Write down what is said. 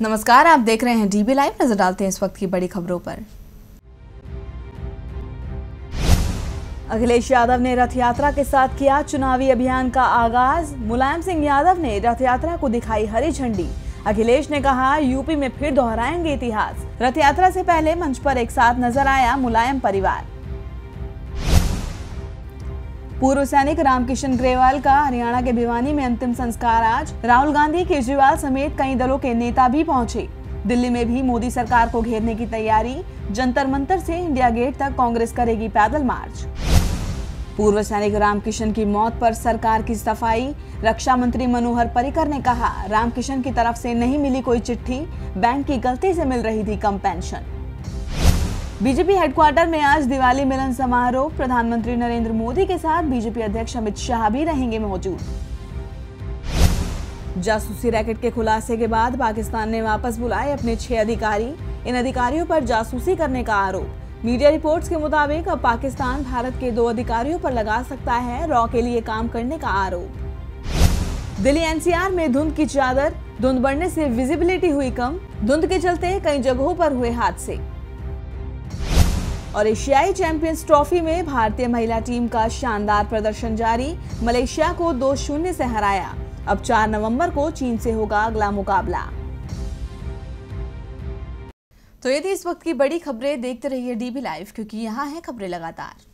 नमस्कार, आप देख रहे हैं डीबी लाइव नज़र डालते हैं इस वक्त की बड़ी खबरों पर। अखिलेश यादव ने रथ यात्रा के साथ किया चुनावी अभियान का आगाज़। मुलायम सिंह यादव ने रथ यात्रा को दिखाई हरी झंडी। अखिलेश ने कहा, यूपी में फिर दोहराएँगे इतिहास। रथ यात्रा से पहले मंच पर एक साथ नज़र आया मुलायम परिवार। पूर्व सैनिक रामकिशन ग्रेवाल का हरियाणा के भिवानी में अंतिम संस्कार आज। राहुल गांधी, केजरीवाल समेत कई दलों के नेता भी पहुँचे। दिल्ली में भी मोदी सरकार को घेरने की तैयारी, जंतर मंतर से इंडिया गेट तक कांग्रेस करेगी पैदल मार्च। पूर्व सैनिक रामकिशन की मौत पर सरकार की सफ़ाई, रक्षा मंत्री मनोहर पर्रिकर ने कहा, रामकिशन की तरफ़ से नहीं मिली कोई चिट्ठी, बैंक की गलती से मिल रही थी कम पेंशन। बीजेपी हेडक्वार्टर में आज दिवाली मिलन समारोह। प्रधानमंत्री नरेंद्र मोदी के साथ बीजेपी अध्यक्ष अमित शाह भी रहेंगे मौजूद। जासूसी रैकेट के खुलासे के बाद पाकिस्तान ने वापस बुलाए अपने छह अधिकारी। इन अधिकारियों पर जासूसी करने का आरोप। मीडिया रिपोर्ट्स के मुताबिक अब पाकिस्तान भारत के दो अधिकारियों पर लगा सकता है रॉ के लिए काम करने का आरोप। दिल्ली एनसीआर में धुंध की चादर। धुंध बढ़ने से विजिबिलिटी हुई कम। धुंध के चलते कई जगहों पर हुए हादसे। और एशियाई चैंपियंस ट्रॉफी में भारतीय महिला टीम का शानदार प्रदर्शन जारी। मलेशिया को दो शून्य से हराया। अब 4 नवंबर को चीन से होगा अगला मुकाबला। तो ये थी इस वक्त की बड़ी खबरें। देखते रहिए डीबी लाइव, क्योंकि यहाँ है खबरें लगातार।